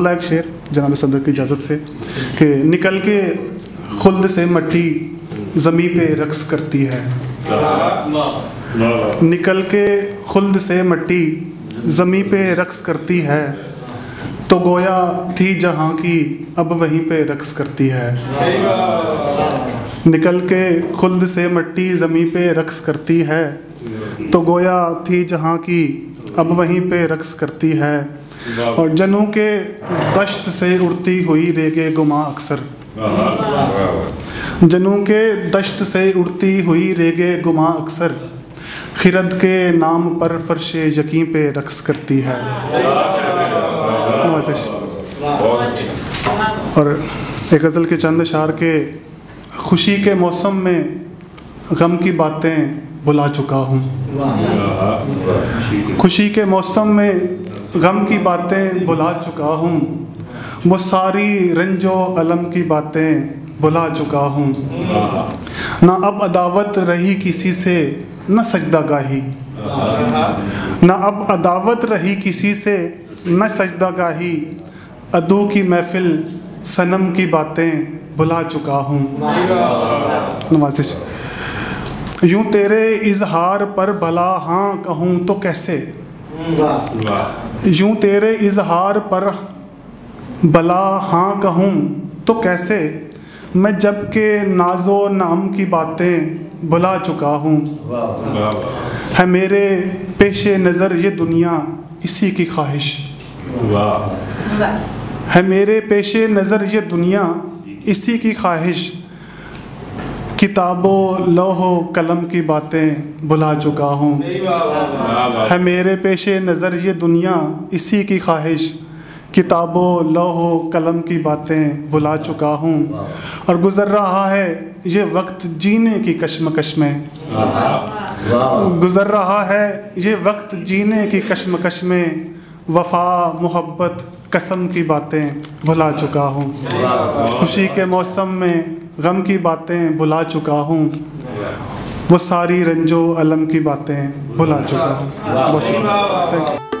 लायक शेर, जनाब सदर की इजाज़त से, कि निकल के खुल्द से मट्टी ज़मी पे रक्स करती है। निकल के खुल्द से मट्टी ज़मी पे रक्स करती है तो गोया थी जहाँ की अब वहीं पे रक्स करती है। निकल के खुल्द से मट्टी ज़मी पे रक्स करती है तो गोया थी जहाँ की अब वहीं पे रक्स करती है। और जनू के दश्त से उड़ती हुई रेगे गुमा अक्सर। जनू के दश्त से उड़ती हुई रेगे गुमा अक्सर। खिरद के नाम पर फर्श यकीन पे रक्स करती है। और एक गज़ल के चंद शार के खुशी के मौसम में गम की बातें भुला चुका हूँ। खुशी के मौसम में गम की बातें बुला चुका हूँ। वो सारी रंजो अलम की बातें बुला चुका हूँ। ना अब अदावत रही किसी से, न सजदा गाही। न अब अदावत रही किसी से, न सजदा गाही। अदू की महफिल, सनम की बातें बुला चुका हूँ। नवाजिश यूँ तेरे इजहार पर भला हाँ कहूँ तो कैसे? यूँ तेरे इजहार पर भला हाँ कहूँ तो कैसे? मैं जब के नाजो नाम की बातें भुला चुका हूँ। है मेरे पेश नज़र ये दुनिया इसी की ख्वाहिश। है मेरे पेश नज़र ये दुनिया इसी की ख्वाहिश। किताबों, लोहो, कलम की बातें भुला चुका हूँ। है मेरे पेश नज़र ये दुनिया इसी की ख्वाहिश। किताबों, लोहो, कलम की बातें भुला चुका हूँ। और गुज़र रहा है ये वक्त जीने की कश्मकश में। गुज़र रहा है ये वक्त जीने की कश्मकश में। वफा, मोहब्बत, कसम की बातें भुला चुका हूँ। खुशी के मौसम में गम की बातें भुला चुका हूँ। वो सारी रंजो अलम की बातें भुला चुका हूँ। बहुत शुक्रिया। Thank you.